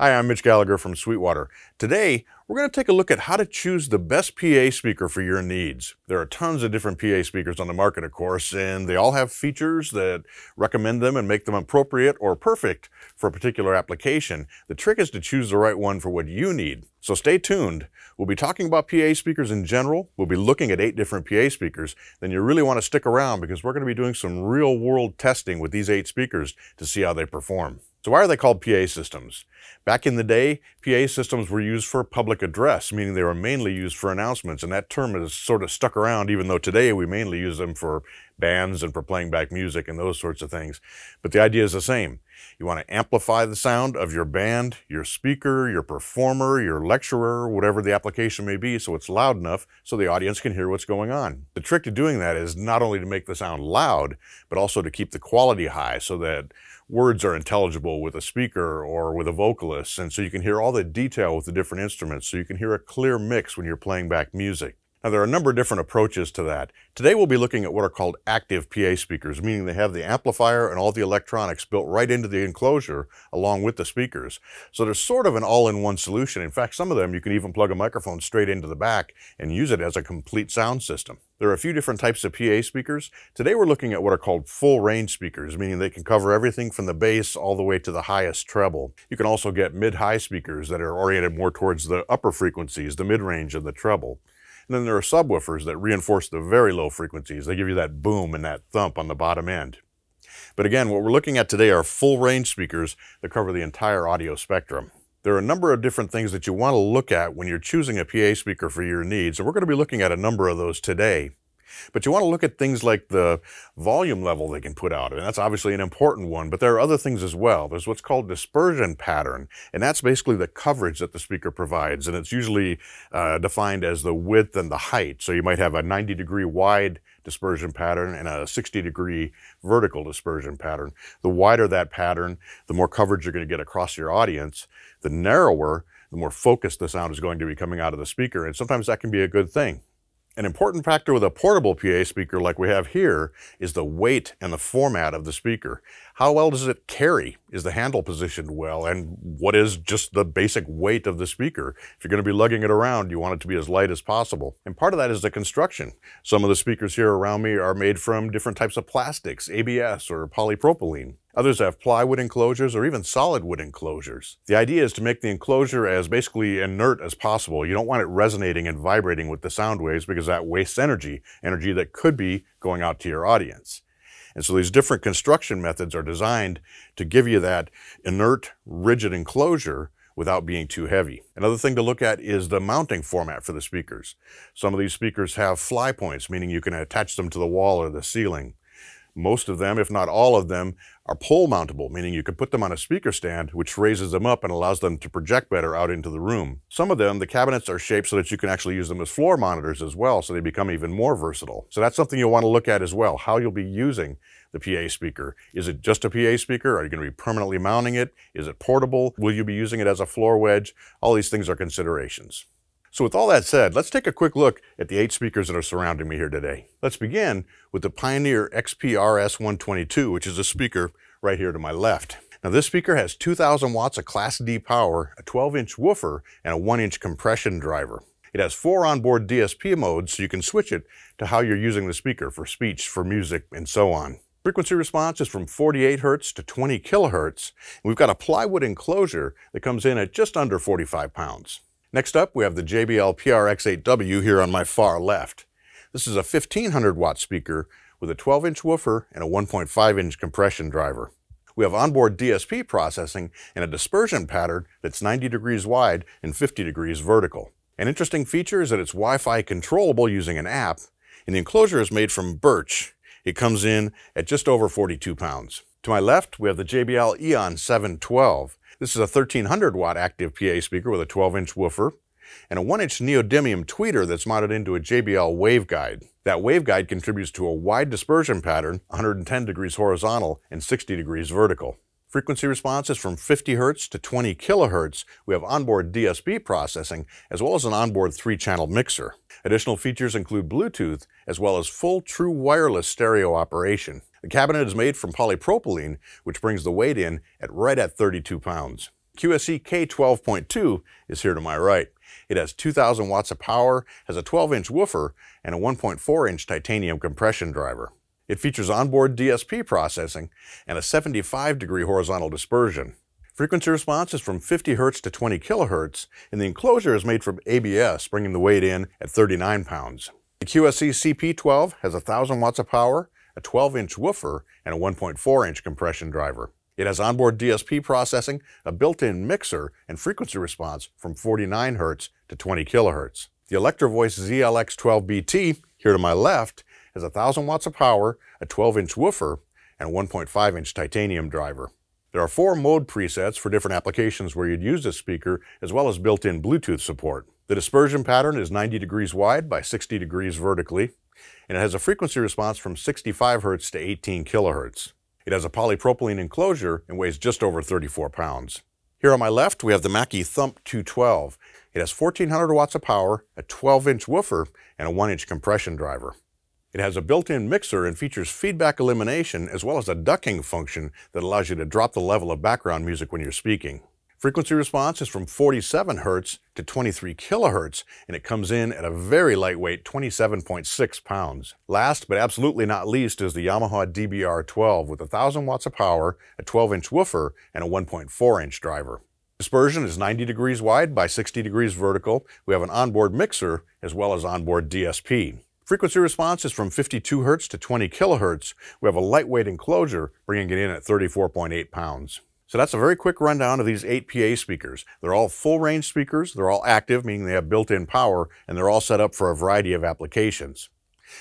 Hi, I'm Mitch Gallagher from Sweetwater. Today, we're going to take a look at how to choose the best PA speaker for your needs. There are tons of different PA speakers on the market, of course, and they all have features that recommend them and make them appropriate or perfect for a particular application. The trick is to choose the right one for what you need. So stay tuned. We'll be talking about PA speakers in general. We'll be looking at eight different PA speakers. Then you really want to stick around because we're going to be doing some real world testing with these eight speakers to see how they perform. So why are they called PA systems? Back in the day, PA systems were used for public address, meaning they were mainly used for announcements, and that term has sort of stuck around, even though today we mainly use them for bands and for playing back music and those sorts of things. But the idea is the same. You want to amplify the sound of your band, your speaker, your performer, your lecturer, whatever the application may be, so it's loud enough so the audience can hear what's going on. The trick to doing that is not only to make the sound loud, but also to keep the quality high so that words are intelligible with a speaker or with a vocalist. And so you can hear all the detail with the different instruments. So you can hear a clear mix when you're playing back music. Now, there are a number of different approaches to that. Today, we'll be looking at what are called active PA speakers, meaning they have the amplifier and all the electronics built right into the enclosure along with the speakers. So there's sort of an all-in-one solution. In fact, some of them, you can even plug a microphone straight into the back and use it as a complete sound system. There are a few different types of PA speakers. Today we're looking at what are called full range speakers, meaning they can cover everything from the bass all the way to the highest treble. You can also get mid-high speakers that are oriented more towards the upper frequencies, the mid-range and the treble. And then there are subwoofers that reinforce the very low frequencies. They give you that boom and that thump on the bottom end. But again, what we're looking at today are full range speakers that cover the entire audio spectrum. There are a number of different things that you want to look at when you're choosing a PA speaker for your needs, and we're going to be looking at a number of those today. But you want to look at things like the volume level they can put out, and that's obviously an important one, but there are other things as well. There's what's called dispersion pattern, and that's basically the coverage that the speaker provides, and it's usually uh, defined as the width and the height. So you might have a 90 degree wide dispersion pattern and a 60 degree vertical dispersion pattern. The wider that pattern, the more coverage you're going to get across your audience. The narrower, the more focused the sound is going to be coming out of the speaker, and sometimes that can be a good thing. An important factor with a portable PA speaker like we have here is the weight and the format of the speaker. How well does it carry? Is the handle positioned well? And what is just the basic weight of the speaker? If you're going to be lugging it around, you want it to be as light as possible. And part of that is the construction. Some of the speakers here around me are made from different types of plastics, ABS or polypropylene. Others have plywood enclosures or even solid wood enclosures. The idea is to make the enclosure as basically inert as possible. You don't want it resonating and vibrating with the sound waves because that wastes energy, energy that could be going out to your audience. And so these different construction methods are designed to give you that inert, rigid enclosure without being too heavy. Another thing to look at is the mounting format for the speakers. Some of these speakers have fly points, meaning you can attach them to the wall or the ceiling. Most of them, if not all of them, are pole mountable, meaning you can put them on a speaker stand, which raises them up and allows them to project better out into the room. Some of them, the cabinets are shaped so that you can actually use them as floor monitors as well, so they become even more versatile. So that's something you'll want to look at as well, how you'll be using the PA speaker. Is it just a PA speaker? Are you going to be permanently mounting it? Is it portable? Will you be using it as a floor wedge? All these things are considerations. So with all that said, let's take a quick look at the eight speakers that are surrounding me here today. Let's begin with the Pioneer XP-RS122, which is a speaker right here to my left. Now this speaker has 2000 watts of Class D power, a 12 inch woofer, and a 1 inch compression driver. It has four onboard DSP modes so you can switch it to how you're using the speaker for speech, for music, and so on. Frequency response is from 48 hertz to 20 kilohertz. We've got a plywood enclosure that comes in at just under 45 pounds. Next up, we have the JBL PRX8W here on my far left. This is a 1500 watt speaker with a 12 inch woofer and a 1.5 inch compression driver. We have onboard DSP processing and a dispersion pattern that's 90 degrees wide and 50 degrees vertical. An interesting feature is that it's Wi-Fi controllable using an app, and the enclosure is made from birch. It comes in at just over 42 pounds. To my left, we have the JBL Eon 712. This is a 1300 watt active PA speaker with a 12 inch woofer and a 1 inch neodymium tweeter that's mounted into a JBL waveguide. That waveguide contributes to a wide dispersion pattern, 110 degrees horizontal and 60 degrees vertical. Frequency response is from 50 Hz to 20 kHz. We have onboard DSP processing, as well as an onboard three-channel mixer. Additional features include Bluetooth, as well as full true wireless stereo operation. The cabinet is made from polypropylene, which brings the weight in at right at 32 pounds. QSC K12.2 is here to my right. It has 2,000 watts of power, has a 12-inch woofer, and a 1.4-inch titanium compression driver. It features onboard DSP processing and a 75 degree horizontal dispersion. Frequency response is from 50 Hz to 20 kHz, and the enclosure is made from ABS, bringing the weight in at 39 pounds. The QSC CP12 has 1,000 watts of power, a 12-inch woofer, and a 1.4-inch compression driver. It has onboard DSP processing, a built-in mixer, and frequency response from 49 Hz to 20 kHz. The Electro-Voice ZLX12BT, here to my left, has 1,000 watts of power, a 12-inch woofer, and a 1.5-inch titanium driver. There are four mode presets for different applications where you'd use this speaker, as well as built-in Bluetooth support. The dispersion pattern is 90 degrees wide by 60 degrees vertically, and it has a frequency response from 65 Hz to 18 kHz. It has a polypropylene enclosure and weighs just over 34 pounds. Here on my left, we have the Mackie Thump 212. It has 1400 watts of power, a 12-inch woofer, and a 1-inch compression driver. It has a built-in mixer and features feedback elimination as well as a ducking function that allows you to drop the level of background music when you're speaking. Frequency response is from 47 Hz to 23 kHz, and it comes in at a very lightweight 27.6 pounds. Last but absolutely not least is the Yamaha DBR12 with 1000 watts of power, a 12-inch woofer, and a 1.4-inch driver. Dispersion is 90 degrees wide by 60 degrees vertical. We have an onboard mixer as well as onboard DSP. Frequency response is from 52 Hz to 20 kHz. We have a lightweight enclosure, bringing it in at 34.8 pounds. So that's a very quick rundown of these eight PA speakers. They're all full range speakers, they're all active, meaning they have built-in power, and they're all set up for a variety of applications.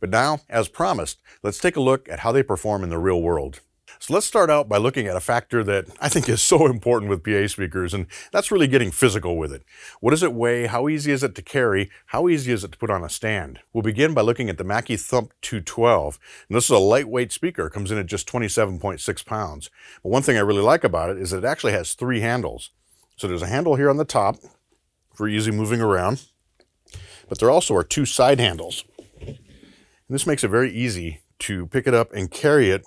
But now, as promised, let's take a look at how they perform in the real world. So let's start out by looking at a factor that I think is so important with PA speakers, and that's really getting physical with it. What does it weigh? How easy is it to carry? How easy is it to put on a stand? We'll begin by looking at the Mackie Thump 212. And this is a lightweight speaker, comes in at just 27.6 pounds. But one thing I really like about it is that it actually has three handles. So there's a handle here on the top for easy moving around, but there also are two side handles. And this makes it very easy to pick it up and carry it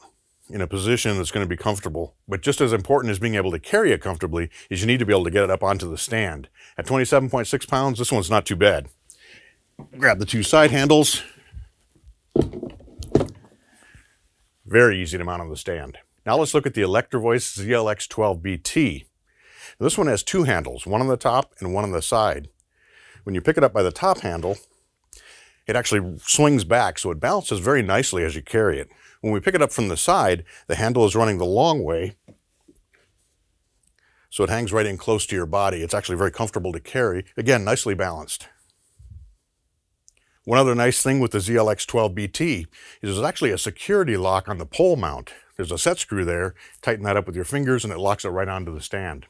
in a position that's going to be comfortable. But just as important as being able to carry it comfortably is you need to be able to get it up onto the stand. At 27.6 pounds, this one's not too bad. Grab the two side handles. Very easy to mount on the stand. Now let's look at the Electro-Voice ZLX12BT. This one has two handles, one on the top and one on the side. When you pick it up by the top handle, it actually swings back, so it balances very nicely as you carry it. When we pick it up from the side, the handle is running the long way, so it hangs right in close to your body. It's actually very comfortable to carry. Again, nicely balanced. One other nice thing with the ZLX12BT is there's actually a security lock on the pole mount. There's a set screw there, tighten that up with your fingers and it locks it right onto the stand.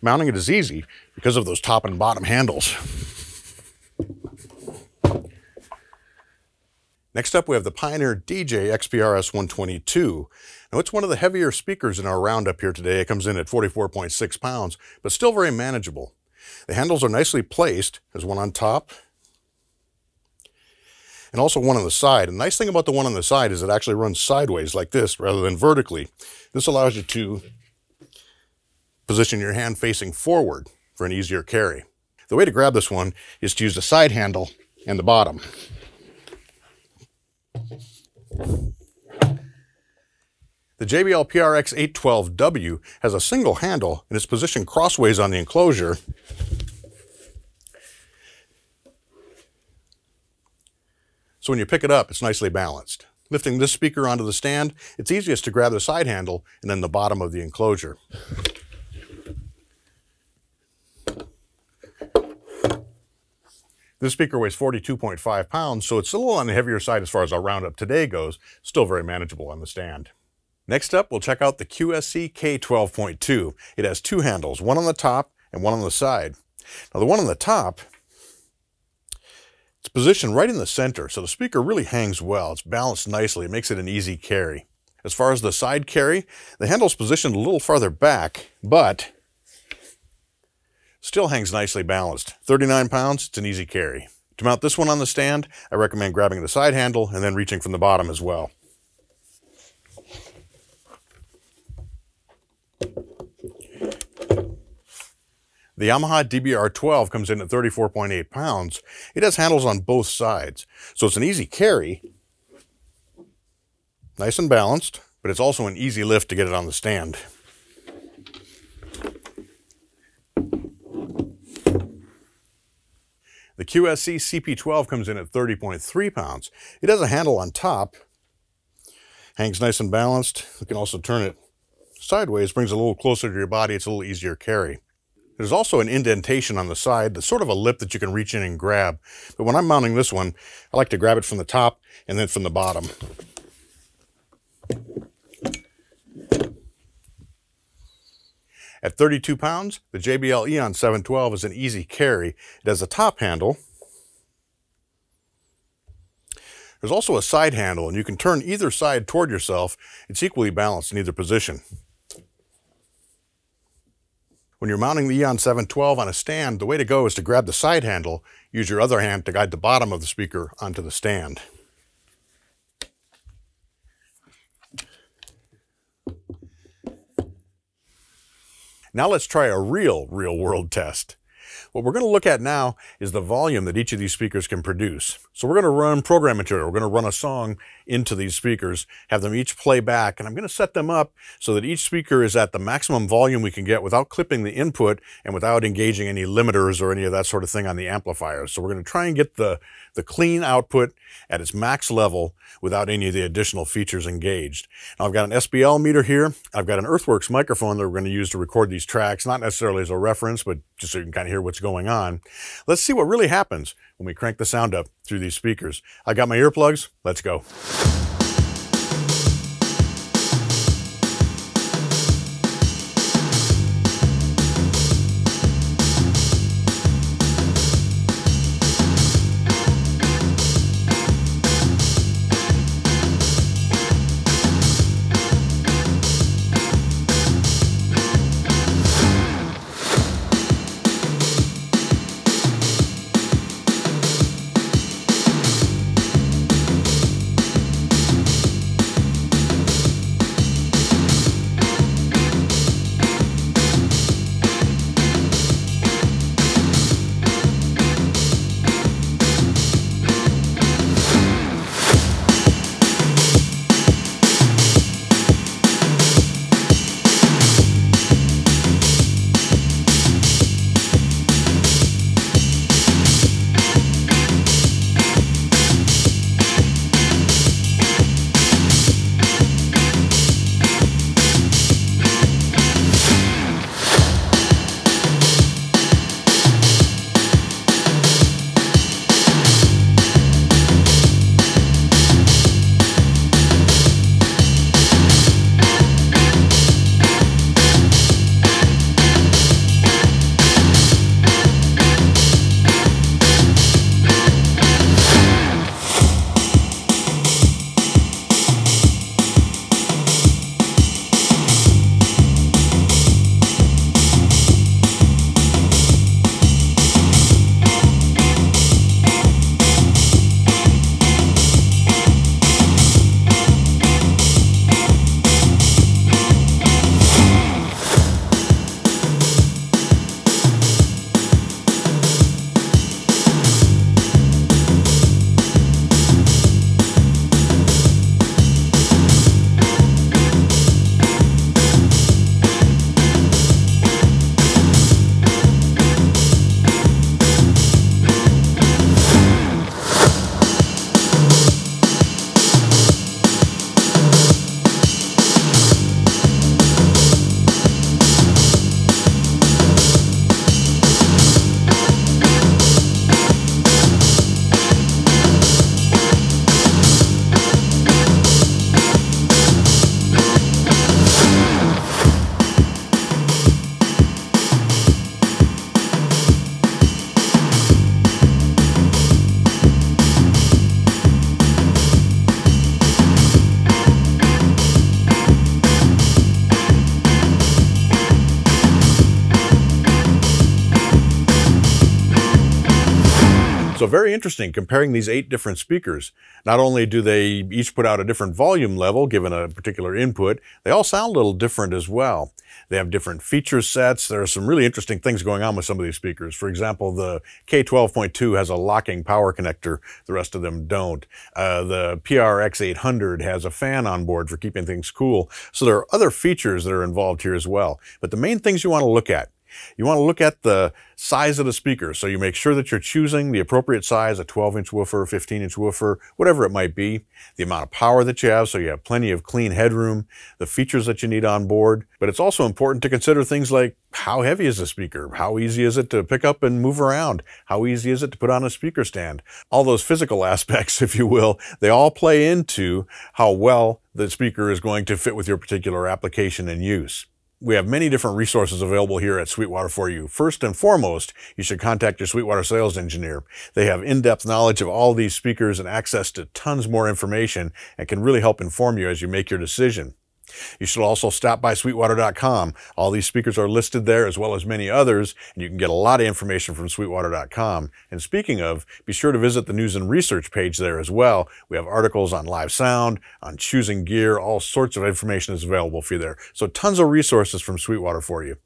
Mounting it is easy because of those top and bottom handles. Next up, we have the Pioneer DJ XPRS 122. Now, it's one of the heavier speakers in our roundup here today. It comes in at 44.6 pounds, but still very manageable. The handles are nicely placed. There's one on top and also one on the side. The nice thing about the one on the side is it actually runs sideways like this rather than vertically. This allows you to position your hand facing forward for an easier carry. The way to grab this one is to use the side handle and the bottom. The JBL PRX 812W has a single handle and is positioned crossways on the enclosure. So when you pick it up, it's nicely balanced. Lifting this speaker onto the stand, it's easiest to grab the side handle and then the bottom of the enclosure. This speaker weighs 42.5 pounds, so it's a little on the heavier side as far as our roundup today goes, still very manageable on the stand. Next up, we'll check out the QSC K12.2. It has two handles, one on the top and one on the side. Now the one on the top, it's positioned right in the center, so the speaker really hangs well. It's balanced nicely. It makes it an easy carry. As far as the side carry, the handle's positioned a little farther back, but Still hangs nicely balanced. 39 pounds, it's an easy carry. To mount this one on the stand, I recommend grabbing the side handle and then reaching from the bottom as well. The Yamaha DBR12 comes in at 34.8 pounds. It has handles on both sides, so it's an easy carry, nice and balanced, but it's also an easy lift to get it on the stand. The QSC CP12 comes in at 30.3 pounds. It has a handle on top, hangs nice and balanced. You can also turn it sideways, brings it a little closer to your body. It's a little easier to carry. There's also an indentation on the side that's sort of a lip that you can reach in and grab. But when I'm mounting this one, I like to grab it from the top and then from the bottom. At 32 pounds, the JBL Eon 712 is an easy carry. It has a top handle. There's also a side handle, and you can turn either side toward yourself. It's equally balanced in either position. When you're mounting the Eon 712 on a stand, the way to go is to grab the side handle, use your other hand to guide the bottom of the speaker onto the stand. Now let's try a real, real world test. What we're going to look at now is the volume that each of these speakers can produce. So we're going to run program material. We're going to run a song into these speakers, have them each play back, and I'm going to set them up so that each speaker is at the maximum volume we can get without clipping the input and without engaging any limiters or any of that sort of thing on the amplifiers. So we're going to try and get the, the clean output at its max level without any of the additional features engaged. Now I've got an SPL meter here. I've got an Earthworks microphone that we're going to use to record these tracks, not necessarily as a reference, but just so you can kind of hear what's going on. Let's see what really happens when we crank the sound up through these speakers. I got my earplugs. Let's go. So very interesting comparing these eight different speakers. Not only do they each put out a different volume level given a particular input, they all sound a little different as well. They have different feature sets. There are some really interesting things going on with some of these speakers. For example, the K12.2 has a locking power connector. The rest of them don't. Uh, the PRX 800 has a fan on board for keeping things cool. So there are other features that are involved here as well. But the main things you want to look at you want to look at the size of the speaker. So you make sure that you're choosing the appropriate size, a 12 inch woofer, 15 inch woofer, whatever it might be, the amount of power that you have. So you have plenty of clean headroom, the features that you need on board. But it's also important to consider things like how heavy is the speaker? How easy is it to pick up and move around? How easy is it to put on a speaker stand? All those physical aspects, if you will, they all play into how well the speaker is going to fit with your particular application and use. We have many different resources available here at Sweetwater for you. First and foremost, you should contact your Sweetwater sales engineer. They have in-depth knowledge of all these speakers and access to tons more information and can really help inform you as you make your decision. You should also stop by sweetwater.com. All these speakers are listed there as well as many others, and you can get a lot of information from sweetwater.com. And speaking of, be sure to visit the news and research page there as well. We have articles on live sound, on choosing gear, all sorts of information is available for you there. So tons of resources from Sweetwater for you.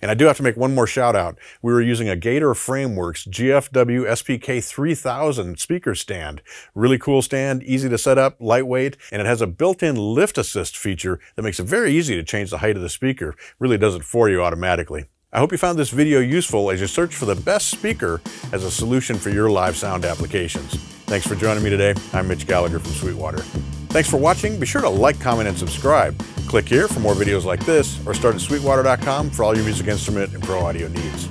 And I do have to make one more shout out. We were using a Gator Frameworks GFW SPK 3000 speaker stand. Really cool stand, easy to set up, lightweight, and it has a built-in lift assist feature that makes it very easy to change the height of the speaker. Really does it for you automatically. I hope you found this video useful as you search for the best speaker as a solution for your live sound applications. Thanks for joining me today. I'm Mitch Gallagher from Sweetwater. Thanks for watching. Be sure to like, comment, and subscribe. Click here for more videos like this or start at sweetwater.com for all your music instrument and pro audio needs.